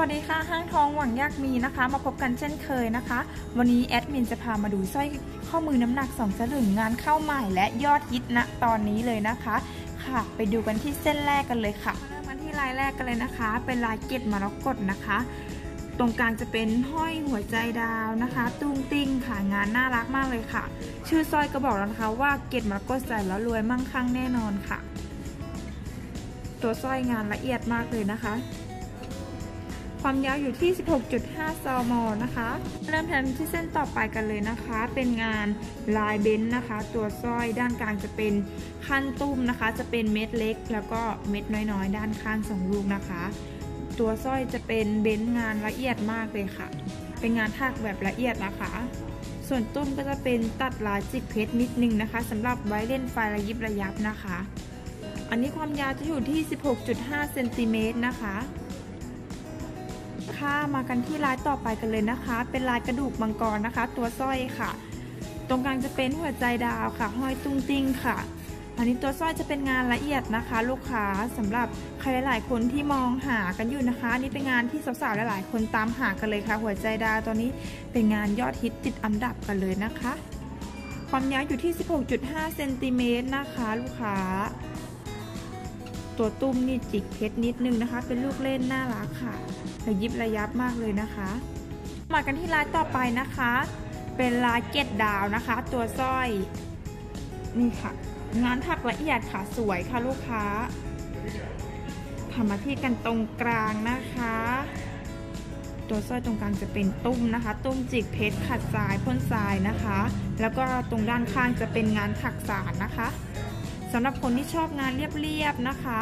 วัสดีค่ะห้างทองหวังยากมีนะคะ มาพบกันเช่นเคยนะคะ วันนี้แอดมินจะพามาดูสร้อยข้อมือน้ำหนักสองสลึงงานเข้าใหม่และยอดฮิตณตอนนี้เลยนะคะ ค่ะ ไปดูกันที่เส้นแรกกันเลยค่ะเริ่มกันที่ลายแรกกันเลยนะคะ เป็นลายเกตมรกตนะคะ ตรงกลางจะเป็นห้อยหัวใจดาวนะคะ ตุ้งติ้งค่ะงานน่ารักมากเลยค่ะ ชื่อสร้อยก็บอกแล้วนะคะว่าเกตมรกตใส่แล้วรวยมั่งคั่งแน่นอนค่ะ ตัวสร้อยงานละเอียดมากเลยนะคะ ความยาวอยู่ที่ 16.5 ซมนะคะ เริ่มกันที่เส้นต่อไปกันเลยนะคะ เป็นงานลายเบนซ์นะคะ ตัวสร้อยด้านกลางจะเป็นคั่นตุ้มนะคะ จะเป็นเม็ดเล็ก แล้วก็เม็ดน้อยๆ ด้านข้างสองลูกนะคะ ตัวสร้อยจะเป็นเบนซ์งานละเอียดมากเลยค่ะ เป็นงานถักแบบละเอียดนะคะ ส่วนตุ้มก็จะเป็นตัดลายจิกเพชรนิดนึงนะคะสำหรับไว้เล่นไฟระยิบระยับนะคะ อันนี้ความยาวจะอยู่ที่ 16.5 เซนติเมตรนะคะ ค่ะมากันที่ลายต่อไปกันเลยนะคะ เป็นลายกระดูกมังกรนะคะ ตัวสร้อยค่ะ ตรงกลางจะเป็นหัวใจดาวค่ะ ห้อยตุ้งติ้งค่ะ อันนี้ตัวสร้อยจะเป็นงานละเอียดนะคะ ลูกค้าสำหรับใครหลาย ๆ คนที่มองหากันอยู่นะคะนี่เป็นงานที่สาวๆหลาย ๆ คนตามหากันเลยค่ะ หัวใจดาวตัวนี้เป็นงานยอดฮิตติดอันดับกันเลยนะคะ ความยาวอยู่ที่ 16.5 เซนติเมตรนะคะ ลูกค้า ตัวตุ้มนี่จิกเพชรนิดนึงนะคะ เป็นลูกเล่นน่ารักค่ะระยิบระยับมากเลยนะคะ มากันที่ลายต่อไปนะคะ เป็นลายเกตดาวนะคะ ตัวสร้อยนี่ค่ะ งานถักละเอียดค่ะสวยค่ะลูกค้าทำมาที่กันตรงกลางนะคะ ตัวสร้อยตรงกลางจะเป็นตุ้มนะคะ ตุ้มจิกเพชรขัดทรายพ่นทรายนะคะ แล้วก็ตรงด้านข้างจะเป็นงานถักสารนะคะ สำหรับคนที่ชอบงานเรียบๆนะคะ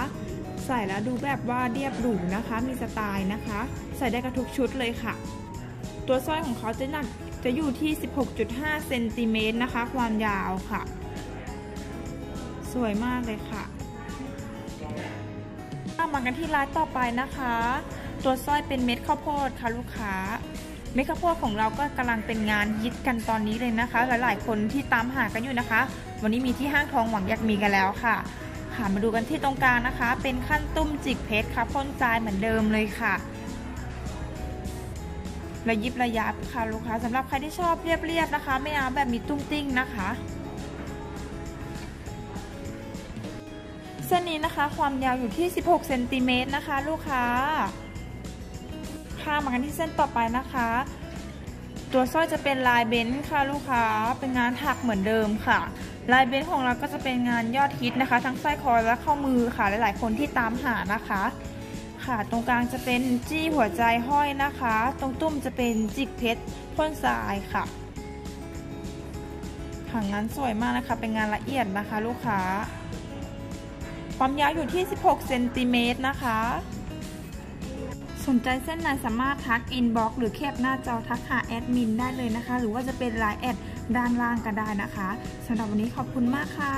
ใส่แล้วดูแบบว่าเรียบหรูนะคะ มีสไตล์นะคะ ใส่ได้กับทุกชุดเลยค่ะ ตัวสร้อยของเขาจะหนักจะอยู่ที่ 16.5 เซนติเมตรนะคะ ความยาวค่ะ สวยมากเลยค่ะมากันที่ลายต่อไปนะคะ ตัวสร้อยเป็นเม็ดข้าวโพดค่ะลูกค้า เม็ดข้าวโพดของเราก็กำลังเป็นงานฮิตกันตอนนี้เลยนะคะ หลายๆ คนที่ตามหากันอยู่นะคะ วันนี้มีที่ห้างทองหวังอยากมีกันแล้วค่ะค่ะมาดูกันที่ตรงกลางนะคะ เป็นขั้นตุ้มจิกเพชรค่ะพ่นทรายเหมือนเดิมเลยค่ะระยิบระยับค่ะลูกค้าสำหรับใครที่ชอบเรียบๆนะคะ ไม่เอาแบบมีตุ้งติ้งนะคะ เส้นนี้นะคะความยาวอยู่ที่ 16 เซนติเมตรนะคะ ลูกค้า ค่ะมากันที่เส้นต่อไปนะคะ ตัวสร้อยจะเป็นลายเบนซ์ค่ะลูกค้า เป็นงานถักเหมือนเดิมค่ะ ลายเบนซ์ของเราก็จะเป็นงานยอดฮิตนะคะ ทั้งสร้อยคอและข้อมือค่ะหลายๆ คนที่ตามหานะคะ ค่ะตรงกลางจะเป็นจี้หัวใจห้อยนะคะ ตรงตุ้มจะเป็นจิกเพชรพ่นทรายค่ะค่ะงานสวยมากนะคะ เป็นงานละเอียดนะคะ ลูกค้าความยาวอยู่ที่ 16 เซนติเมตรนะคะ สนใจเส้นไหนสามารถทัก inbox หรือแคปหน้าจอทักหาแอดมินได้เลยนะคะ หรือว่าจะเป็นไลน์แอดด้านล่างก็ได้นะคะสำหรับวันนี้ขอบคุณมากค่ะ